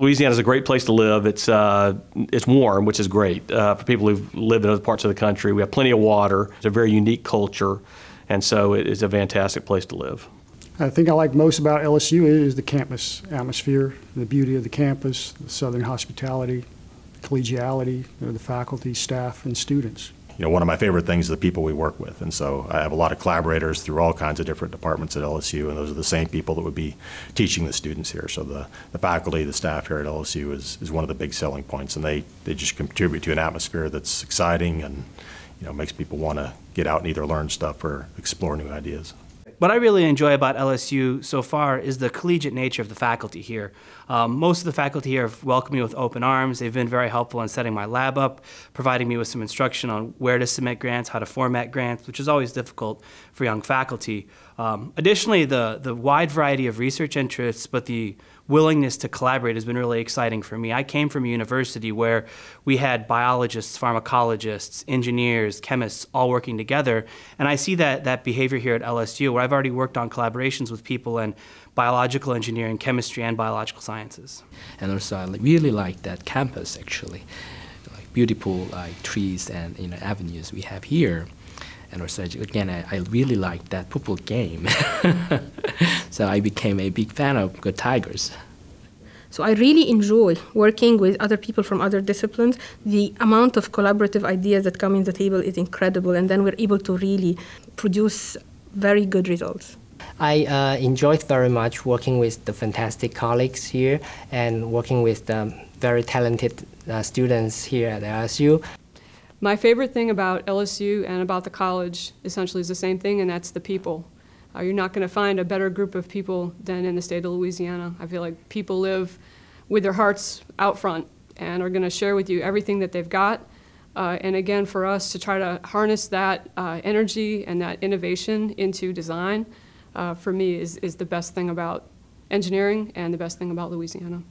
Louisiana is a great place to live. It's uh, it's warm, which is great uh, for people who've lived in other parts of the country. We have plenty of water. It's a very unique culture, and so it is a fantastic place to live. I think I like most about LSU is the campus atmosphere, the beauty of the campus, the southern hospitality, collegiality, you know, the faculty, staff, and students. You know, one of my favorite things is the people we work with, and so I have a lot of collaborators through all kinds of different departments at LSU, and those are the same people that would be teaching the students here. So the, the faculty, the staff here at LSU is, is one of the big selling points, and they, they just contribute to an atmosphere that's exciting and you know makes people want to get out and either learn stuff or explore new ideas. What I really enjoy about LSU so far is the collegiate nature of the faculty here. Um, most of the faculty here have welcomed me with open arms. They've been very helpful in setting my lab up, providing me with some instruction on where to submit grants, how to format grants, which is always difficult for young faculty. Um, additionally, the, the wide variety of research interests, but the willingness to collaborate has been really exciting for me. I came from a university where we had biologists, pharmacologists, engineers, chemists all working together, and I see that, that behavior here at LSU where I've already worked on collaborations with people in biological engineering, chemistry, and biological sciences. And also I really like that campus actually, like beautiful like trees and you know avenues we have here and also again I, I really like that football game so I became a big fan of the Tigers. So I really enjoy working with other people from other disciplines. The amount of collaborative ideas that come in the table is incredible, and then we're able to really produce very good results. I uh, enjoyed very much working with the fantastic colleagues here and working with the very talented uh, students here at LSU. My favorite thing about LSU and about the college essentially is the same thing, and that's the people. Uh, you're not going to find a better group of people than in the state of Louisiana. I feel like people live with their hearts out front and are going to share with you everything that they've got. Uh, and again, for us to try to harness that uh, energy and that innovation into design, uh, for me, is, is the best thing about engineering and the best thing about Louisiana.